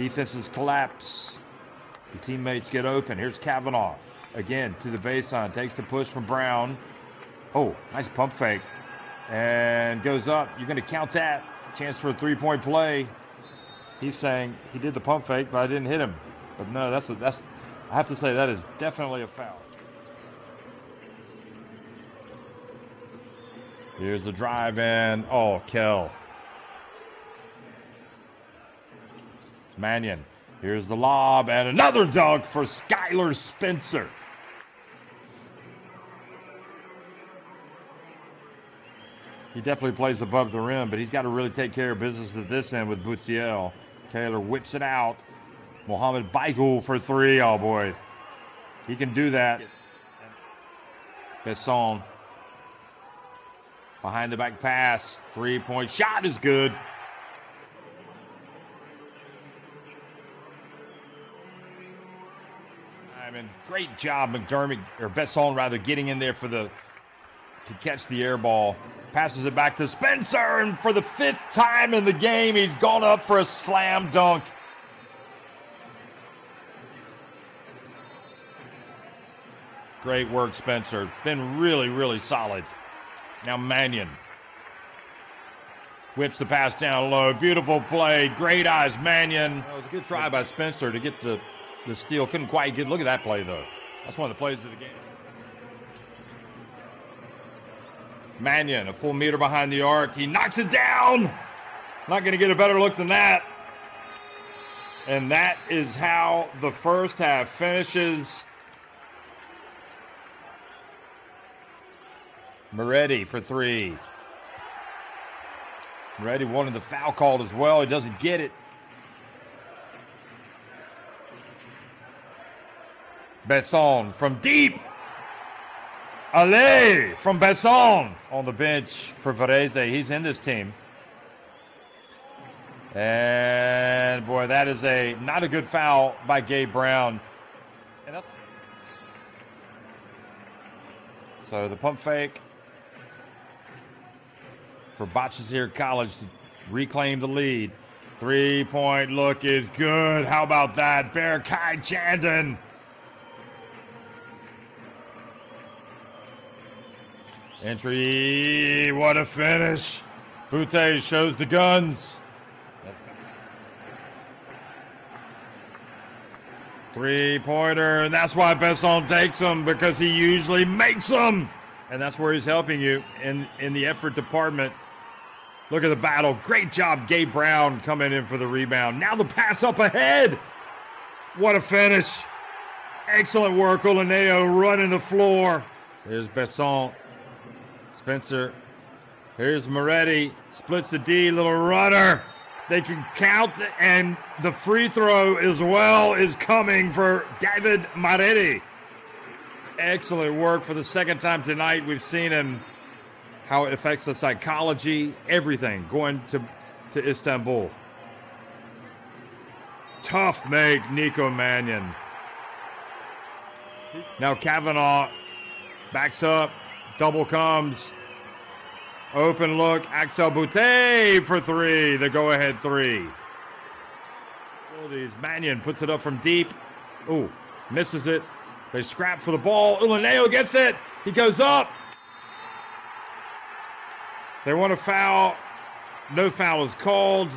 Defenses collapse. The teammates get open. Here's Kavanaugh. Again to the baseline. Takes the push from Brown. Oh, nice pump fake. And goes up. You're going to count that. Chance for a three point play. He's saying he did the pump fake, but I didn't hit him. But no, that's a, that's. I have to say that is definitely a foul. Here's the drive in. Oh, Kell. Mannion. Here's the lob and another dunk for Skylar Spencer. He definitely plays above the rim, but he's got to really take care of business at this end with Butsiel. Taylor whips it out. Mohamed Baigul for three. Oh boy, he can do that. Besson behind the back pass, three point shot is good. Great job, McDermott or Besson rather, getting in there for the to catch the air ball. Passes it back to Spencer, and for the fifth time in the game, he's gone up for a slam dunk. Great work, Spencer. Been really, really solid. Now Mannion whips the pass down low. Beautiful play. Great eyes, Mannion. That was a good try by Spencer to get the, the steal. Couldn't quite get. Look at that play, though. That's one of the plays of the game. Mannion, a full meter behind the arc. He knocks it down. Not going to get a better look than that. And that is how the first half finishes. Moretti for three. Moretti wanted the foul called as well. He doesn't get it. Besson from deep. Ale from Besson on the bench for Varese. He's in this team. And boy, that is a not a good foul by Gabe Brown. so the pump fake for Bahcesehir College to reclaim the lead. Three point look is good. How about that? Berkay Candan. Entry, what a finish. Bouteille shows the guns. Three pointer, and that's why Besson takes them because he usually makes them. And that's where he's helping you in, in the effort department. Look at the battle. Great job, Gabe Brown coming in for the rebound. Now the pass up ahead. What a finish. Excellent work, Olaneo running the floor. There's Besson Spencer. Here's Moretti. Splits the D. Little runner. They can count, and the free throw as well is coming for David Moretti. Excellent work for the second time tonight. We've seen him, how it affects the psychology, everything going to, to Istanbul. Tough make, Nico Mannion. Now Kavanaugh backs up, Double comes. Open look. Axel Bouteille for three. The go ahead three. Oldies. Mannion puts it up from deep. Ooh, misses it. They scrap for the ball. Ulaneo gets it. He goes up. They want a foul. No foul is called.